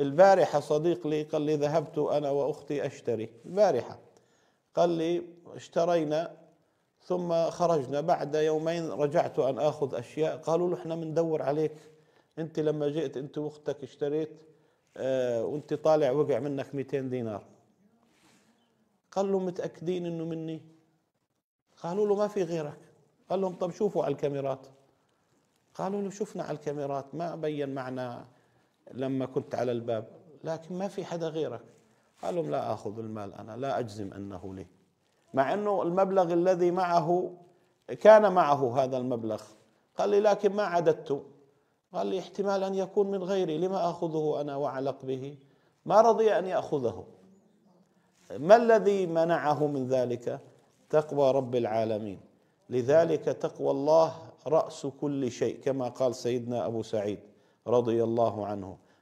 البارحة صديق لي قال لي ذهبت أنا وأختي أشتري البارحة. قال لي اشترينا ثم خرجنا. بعد يومين رجعت أن أخذ أشياء. قالوا له إحنا بندور عليك. أنت لما جئت أنت وأختك اشتريت آه وأنت طالع وقع منك 200 دينار. قال له متأكدين أنه مني؟ قالوا له ما في غيرك. قال لهم طب شوفوا على الكاميرات. قالوا له شفنا على الكاميرات ما بين معنا. لما كنت على الباب لكن ما في حدا غيرك. قال لهم لا آخذ المال أنا لا أجزم أنه لي. مع إنه المبلغ الذي معه كان معه هذا المبلغ. قال لي لكن ما عددته قال لي احتمال أن يكون من غيري لما آخذه أنا وأعلق به؟ ما رضي أن يأخذه. ما الذي منعه من ذلك؟ تقوى رب العالمين. لذلك تقوى الله رأس كل شيء كما قال سيدنا أبو سعيد. رضي الله عنه.